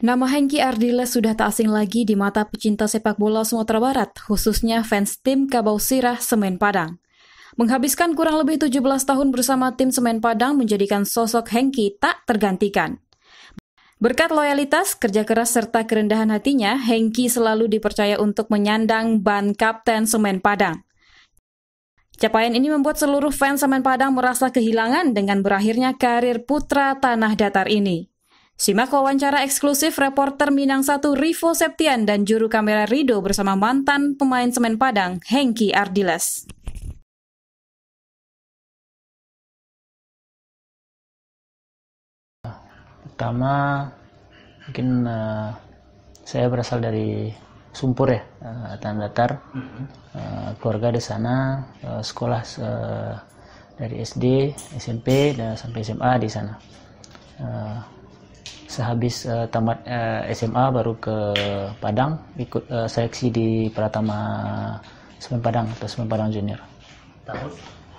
Nama Hengki Ardiles sudah tak asing lagi di mata pecinta sepak bola Sumatera Barat, khususnya fans tim Kabau Sirah Semen Padang. Menghabiskan kurang lebih 17 tahun bersama tim Semen Padang menjadikan sosok Hengki tak tergantikan. Berkat loyalitas, kerja keras, serta kerendahan hatinya, Hengki selalu dipercaya untuk menyandang ban kapten Semen Padang. Capaian ini membuat seluruh fans Semen Padang merasa kehilangan dengan berakhirnya karir putra tanah datar ini. Simak wawancara eksklusif reporter Minang 1 Rivo Septian dan juru kamera Rido bersama mantan pemain Semen Padang, Hengki Ardiles. Pertama, mungkin uh, saya berasal dari Sumpur ya, uh, Tanah Datar. Uh, keluarga di sana, uh, sekolah uh, dari SD, SMP, dan sampai SMA di sana. Uh, sehabis uh, tamat uh, eh, SMA baru ke Padang ikut uh, seleksi di Pratama Semen Padang atau Semen Padang Junior. Tahun?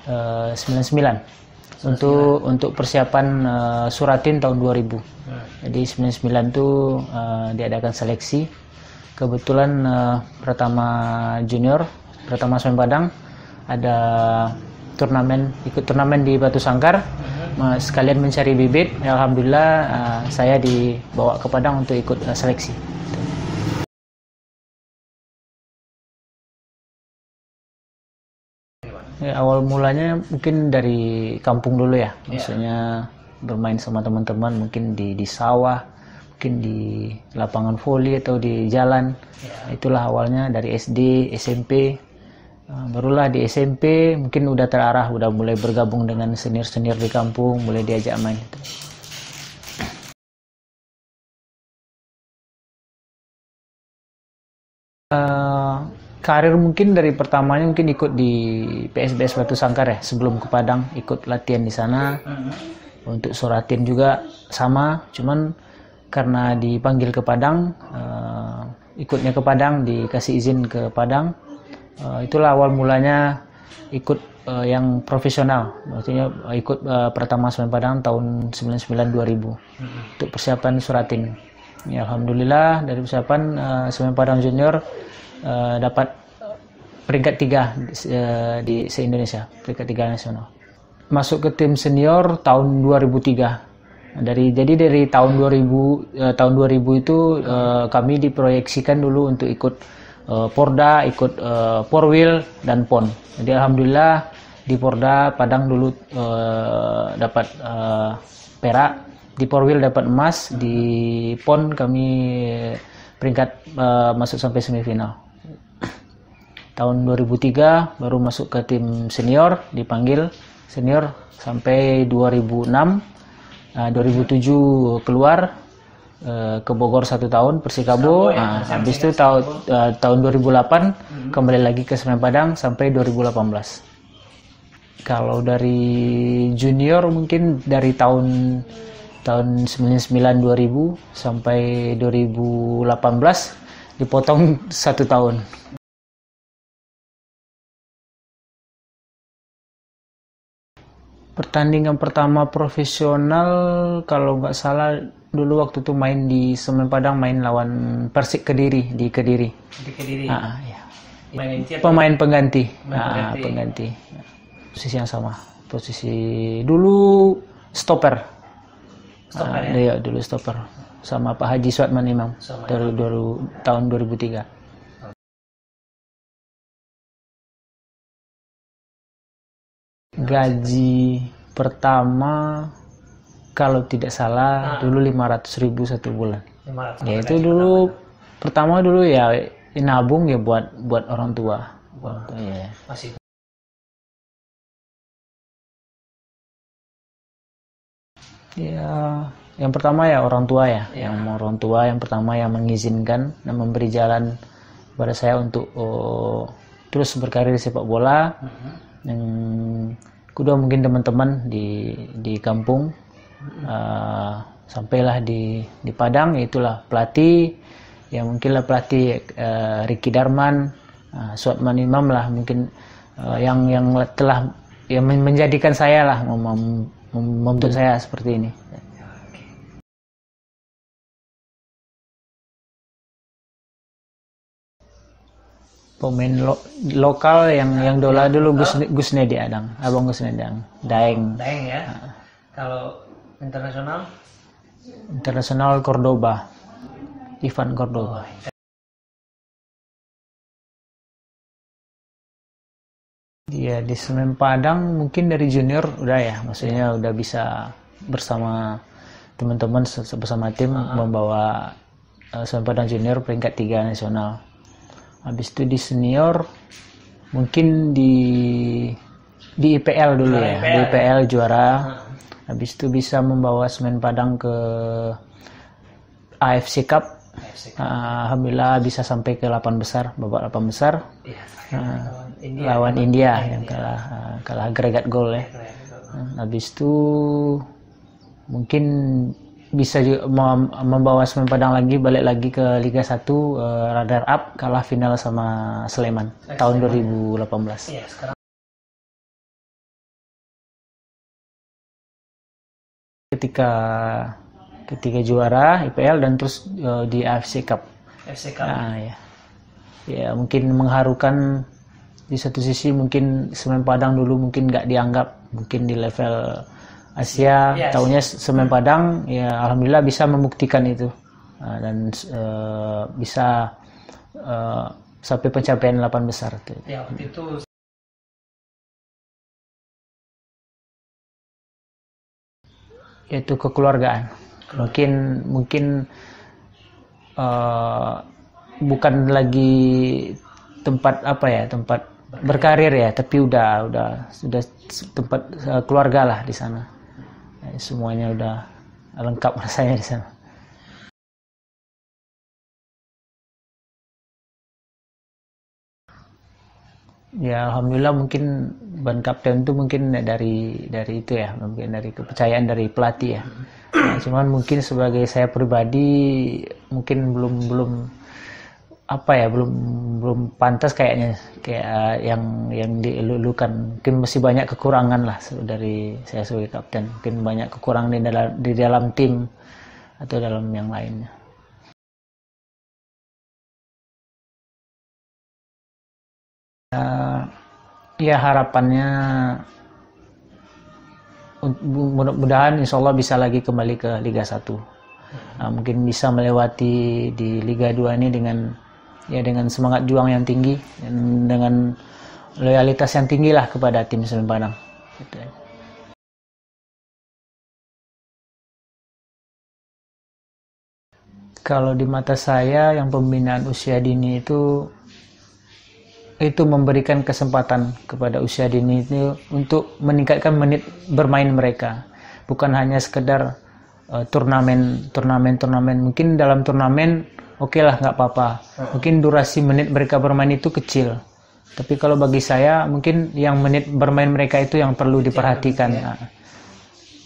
Uh, 99. Untuk untuk persiapan uh, Suratin tahun 2000. Hmm. Jadi 99 itu uh, diadakan seleksi. Kebetulan uh, Pratama Junior, Pratama Semen Padang ada turnamen ikut turnamen di Batu Sangkar. Hmm sekalian mencari bibit alhamdulillah uh, saya dibawa ke Padang untuk ikut uh, seleksi ya, awal mulanya mungkin dari kampung dulu ya iya. maksudnya bermain sama teman-teman mungkin di di sawah mungkin di lapangan voli atau di jalan yeah. itulah awalnya dari SD SMP barulah di SMP mungkin udah terarah udah mulai bergabung dengan senior-senior di kampung mulai diajak main uh, karir mungkin dari pertamanya mungkin ikut di PSBS Batu Sangkar ya sebelum ke Padang ikut latihan di sana. Untuk soratin juga sama cuman karena dipanggil ke Padang uh, ikutnya ke Padang dikasih izin ke Padang uh, itulah awal mulanya ikut uh, yang profesional. Maksudnya uh, ikut uh, pertama Semen Padang tahun 99 2000 hmm. untuk persiapan suratin. Ya alhamdulillah dari persiapan uh, Semen Padang Junior uh, dapat peringkat tiga uh, di se Indonesia peringkat tiga nasional. Masuk ke tim senior tahun 2003 dari jadi dari tahun 2000 uh, tahun 2000 itu uh, kami diproyeksikan dulu untuk ikut uh, Porda, ikut uh, Porwil dan Pon. Jadi alhamdulillah di Porda Padang dulu uh, dapat perak, di Porwil dapat emas, di Pon kami peringkat masuk sampai semifinal. Tahun 2003 baru masuk ke tim senior, dipanggil senior sampai 2006. Nah, 2007 keluar Eh, ke Bogor satu tahun Persikabo, ya, nah, habis itu tahun uh, tahun 2008 hmm. kembali lagi ke Semen Padang sampai 2018. Kalau dari junior mungkin dari tahun tahun 99 2000 sampai 2018 dipotong satu tahun. Pertandingan pertama profesional kalau nggak salah dulu waktu itu main di Semen Padang main lawan Persik Kediri di Kediri. Di Kediri. Ah, ya. Main Pemain pengganti. Pemain ah, pengganti. Posisi yang sama. Posisi dulu stopper. Stopper ah, ya? Iya, dulu stopper. Sama Pak Haji Suatman Imam dari tahun 2003. Gaji pertama kalau tidak salah ah. dulu 500 ribu satu bulan. 500 ya itu dulu pertama dulu ya nabung ya buat buat orang tua. Buat, ya. Masih. Ya, yang pertama ya orang tua ya, ya. yang orang tua yang pertama yang mengizinkan dan memberi jalan kepada saya untuk oh, terus berkarir di sepak bola. Uh mhm. -huh. Yang kedua mungkin teman-teman di di kampung uh, sampailah di di Padang itulah pelatih ya mungkinlah pelatih eh, uh, Riki Darman uh, Suatman Imam lah mungkin uh, yang yang telah yang menjadikan saya lah membentuk saya seperti ini. pemain lo lokal yang nah, yang dola dulu Gus Gus Nedi Adang, Abang Gus Nedi Adang, Daeng. Daeng ya. Ah. Kalau internasional Internasional Cordoba. Ivan Cordoba. Iya di Semen Padang mungkin dari junior udah ya, maksudnya udah bisa bersama teman-teman bersama tim membawa uh, Semen Padang junior peringkat tiga nasional. Habis itu di senior mungkin di di IPL dulu ya, di IPL juara. Habis itu bisa membawa Semen Padang ke AFC Cup. AFC. Uh, Alhamdulillah bisa sampai ke 8 besar, babak 8 besar. Iya. Uh, Lawan India. lawan India yang kalah uh, kalah agregat gol ya. Uh, Habis itu mungkin bisa juga mem- membawa Semen Padang lagi balik lagi ke Liga 1 uh, radar up kalah final sama Sleman tahun 2018. Iya, sekarang Ketika ketika juara IPL dan terus uh, di AFC Cup. FC Cup. Ah ya. Ya mungkin mengharukan di satu sisi mungkin Semen Padang dulu mungkin nggak dianggap mungkin di level Asia Yes. tahunya Semen Padang ya alhamdulillah bisa membuktikan itu Ah, dan eh, bisa eh, sampai pencapaian 8 besar. Ya, waktu itu yaitu kekeluargaan. Mungkin mungkin eh, bukan lagi tempat apa ya tempat berkarir ya tapi udah udah sudah tempat eh, keluarga lah di sana. Semuanya udah lengkap rasanya di sana Ya alhamdulillah mungkin ban kapten itu mungkin dari dari itu ya mungkin dari kepercayaan dari pelatih ya. Nah, cuman mungkin sebagai saya pribadi mungkin belum belum apa ya belum belum pantas kayaknya kayak yang yang dielulukan mungkin masih banyak kekurangan lah dari saya sebagai kapten mungkin banyak kekurangan di dalam di dalam tim atau dalam yang lainnya. Eh, ya harapannya mudah-mudahan insya Allah bisa lagi kembali ke Liga 1 Nah, mungkin bisa melewati di Liga 2 ini dengan ya dengan semangat juang yang tinggi dan dengan loyalitas yang tinggi lah kepada tim Semen Padang Gitu. Kalau di mata saya yang pembinaan usia dini itu itu memberikan kesempatan kepada usia dini itu untuk meningkatkan menit bermain mereka. Bukan hanya sekedar eh, turnamen turnamen turnamen. Mungkin dalam turnamen oke lah nggak apa-apa. Mungkin durasi menit mereka bermain itu kecil. Tapi kalau bagi saya mungkin yang menit bermain mereka itu yang perlu diperhatikan. Nah,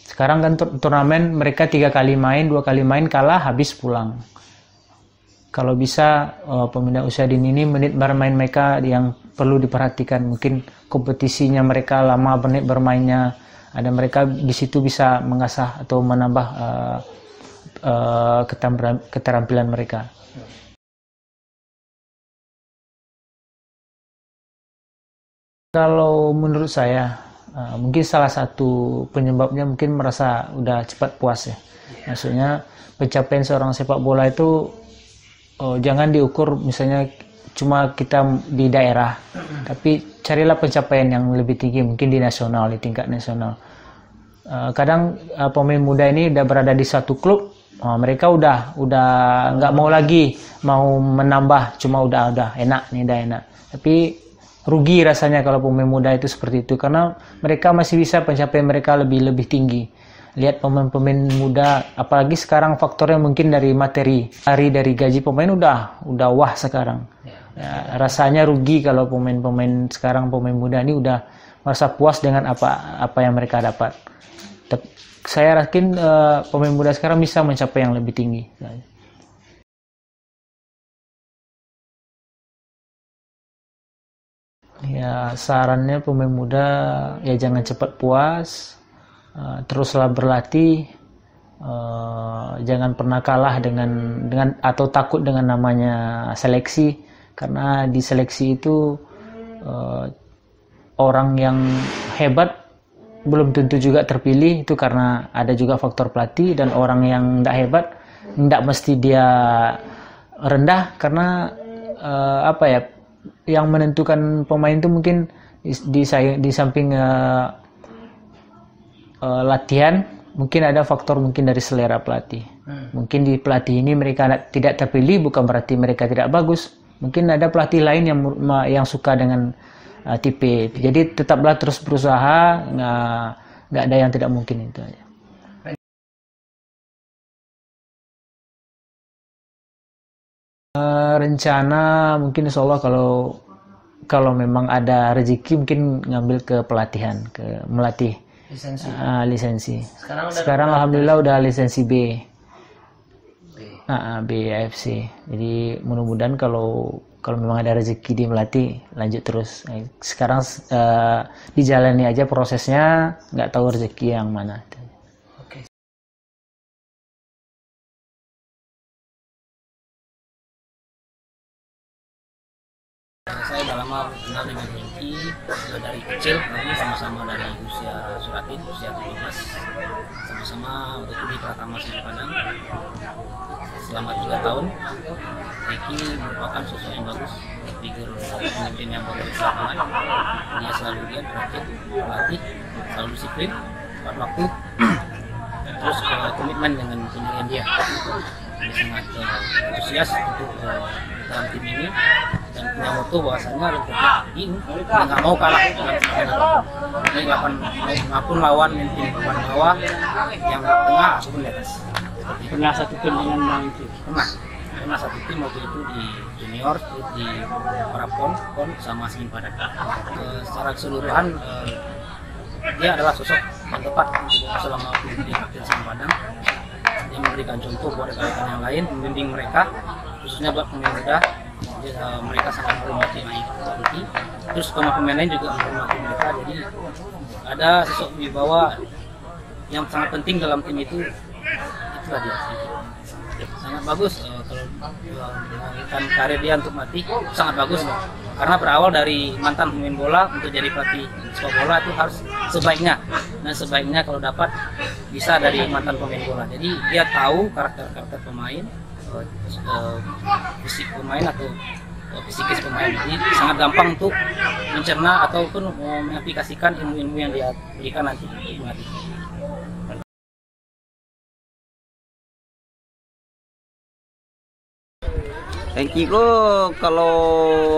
sekarang kan tur- turnamen mereka tiga kali main dua kali main kalah habis pulang kalau bisa eh, pembina usia dini ini menit bermain mereka yang perlu diperhatikan. Mungkin kompetisinya mereka lama menit bermainnya. Ada mereka di situ bisa mengasah atau menambah eh, eh, keterampilan, mereka. Kalau menurut saya eh, mungkin salah satu penyebabnya mungkin merasa udah cepat puas ya. Maksudnya pencapaian seorang sepak bola itu oh, jangan diukur misalnya cuma kita di daerah tapi carilah pencapaian yang lebih tinggi mungkin di nasional di tingkat nasional. Eh, kadang eh, pemain muda ini udah berada di satu klub oh, mereka udah udah nggak mau lagi mau menambah cuma udah udah enak nih udah enak. Tapi rugi rasanya kalau pemain muda itu seperti itu karena mereka masih bisa pencapaian mereka lebih lebih tinggi lihat pemain-pemain muda apalagi sekarang faktornya mungkin dari materi hari dari gaji pemain udah udah wah sekarang. Ya, rasanya rugi kalau pemain-pemain sekarang pemain muda ini udah merasa puas dengan apa apa yang mereka dapat. Saya yakin eh, pemain muda sekarang bisa mencapai yang lebih tinggi. Ya, sarannya pemain muda ya jangan cepat puas, eh, teruslah berlatih, eh, jangan pernah kalah dengan dengan atau takut dengan namanya seleksi, karena di seleksi itu uh, orang yang hebat belum tentu juga terpilih. Itu karena ada juga faktor pelatih dan orang yang tidak hebat tidak mesti dia rendah. Karena uh, apa ya yang menentukan pemain itu mungkin di, di, di samping uh, uh, latihan mungkin ada faktor mungkin dari selera pelatih hmm. mungkin di pelatih ini mereka tidak terpilih bukan berarti mereka tidak bagus mungkin ada pelatih lain yang yang suka dengan uh, tipe. Jadi tetaplah terus berusaha, nggak nggak ada yang tidak mungkin itu aja. Uh, rencana mungkin insya Allah kalau kalau memang ada rezeki mungkin ngambil ke pelatihan ke melatih lisensi. Uh, lisensi. Sekarang, sekarang alhamdulillah udah lisensi B. B, uh, B AFC jadi mudah-mudahan kalau kalau memang ada rezeki di melatih lanjut terus. Eh, sekarang uh, dijalani aja prosesnya nggak tahu rezeki yang mana kecil kami sama-sama dari usia suratin usia 17 sama-sama waktu itu di Pratama Padang. Selama tiga tahun. Ricky merupakan sosok yang bagus figur pemimpin yang bagus di dia selalu giat praktik pelatih selalu disiplin tepat waktu terus uh, komitmen dengan pendirian dia. Dia sangat uh, antusias untuk uh, dalam tim ini dan punya moto bahwasanya ini nggak mau kalah ini delapan maupun lawan tim papan bawah yang tengah ataupun di atas. Pernah satu tim dengan bang itu pernah. Pernah satu tim waktu itu di junior di Parapon pon sama Senin Padat uh, secara keseluruhan uh, dia adalah sosok yang tepat untuk selama di Kapten Senin Padang. Dia memberikan contoh buat rekan-rekan yang lain membimbing mereka khususnya buat pemain muda uh, mereka sangat menghormati naik terus pemain-pemain lain juga menghormati mereka. Jadi ada sosok wibawa yang sangat penting dalam tim itu. Itulah dia. Sangat bagus uh, kalau uh, karir dia untuk mati sangat bagus. Karena berawal dari mantan pemain bola untuk jadi pelatih sepak bola itu harus sebaiknya. Dan sebaiknya kalau dapat bisa dari mantan pemain bola. Jadi dia tahu karakter karakter pemain uh, fisik pemain atau uh, psikis pemain. Jadi sangat gampang untuk mencerna ataupun uh, mengaplikasikan ilmu-ilmu yang dia berikan nanti melatih. Hengki ko kalau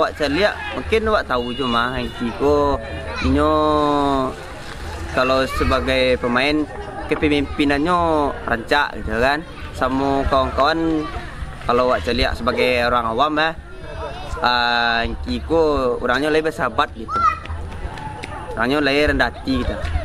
wak lihat mungkin wak tahu cuma Hengki ko inyo kalau sebagai pemain kepemimpinannya rancak gitu kan. Sama kawan-kawan kalau wak saya lihat sebagai orang awam ya uh, Hengki ko orangnya lebih sahabat gitu. Orangnya lebih rendah hati gitu